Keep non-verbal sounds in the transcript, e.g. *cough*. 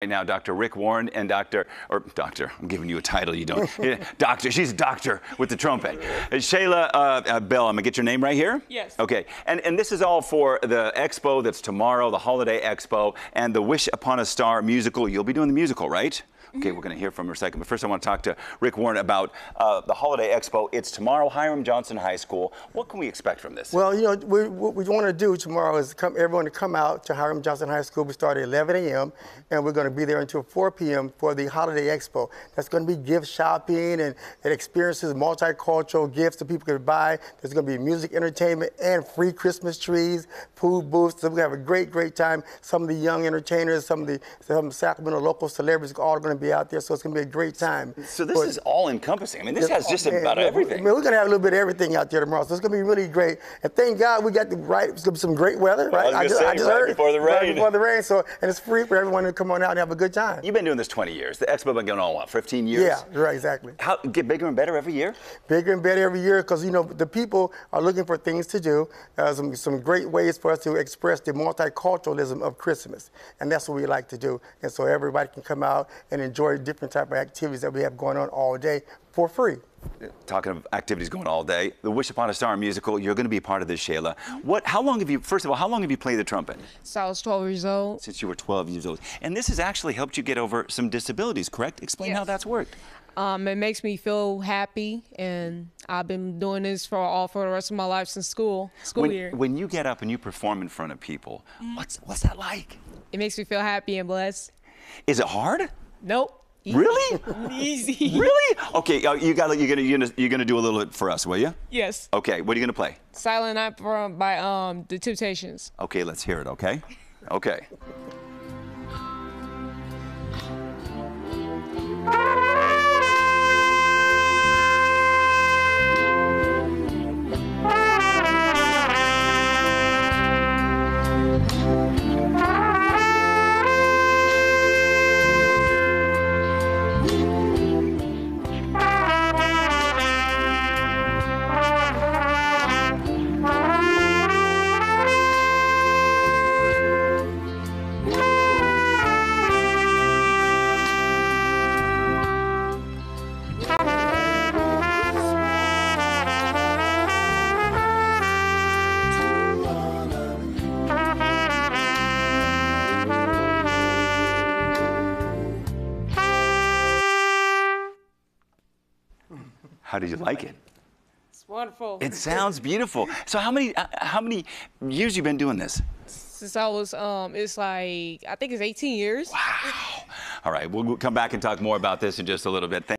Right now, Dr. Rick Warren and Dr. or Doctor, I'm giving you a title you don't. *laughs* doctor, she's a doctor with the trumpet. Uh, Shayla uh, uh, Bell, I'm gonna get your name right here. Yes. Okay, and and this is all for the expo that's tomorrow, the Holiday Expo, and the Wish Upon a Star musical. You'll be doing the musical, right? Okay, we're going to hear from her a second. But first, I want to talk to Rick Warren about uh, the Holiday Expo. It's tomorrow, Hiram Johnson High School. What can we expect from this? Well, you know, we, what we want to do tomorrow is come, everyone to come out to Hiram Johnson High School. We start at 11 a.m. and we're going to be there until 4 p.m. for the Holiday Expo. That's going to be gift shopping and, and experiences, multicultural gifts that people can buy. There's going to be music, entertainment, and free Christmas trees, food booths. So we're going to have a great, great time. Some of the young entertainers, some of the some Sacramento local celebrities are all going to be out there. So it's going to be a great time. so this But- is all encompassing. I mean, this has just Man, about everything. I mean, we're gonna have a little bit of everything out there tomorrow, so it's gonna be really great. And thank God we got the right, it's gonna be some great weather, right? I was gonna say, right before the right rain. before the rain. So and it's free for everyone to come on out and have a good time. You've been doing this 20 years. The expo been going on what, 15 years? Yeah, right, exactly. How get bigger and better every year? Bigger and better every year because you know the people are looking for things to do. Uh, some some great ways for us to express the multiculturalism of Christmas, and that's what we like to do. And so everybody can come out and enjoy different type of activities that we have going on all day for free. Talking of activities going all day, the Wish Upon a Star musical. You're going to be part of this, Shayla. What? How long have you? First of all, how long have you played the trumpet? Since I was 12 years old. Since you were 12 years old. And this has actually helped you get over some disabilities, correct? Explain how that's worked. Um, it makes me feel happy, and I've been doing this for all for the rest of my life since school school When, year. when you get up and you perform in front of people, what's what's that like? It makes me feel happy and blessed. Is it hard? Nope. Really? Easy. really? Okay, uh, you got you're gonna you're gonna you're gonna do a little bit for us, will you? Yes. Okay, what are you gonna play? Silent Night from by um the Temptations. Okay, let's hear it. Okay. Okay. How did you like it? It's wonderful. It sounds beautiful. So how many uh, how many years you been doing this? since I was um it's like I think it's 18 years. Wow. All right, we'll we'll come back and talk more about this in just a little bit. Thank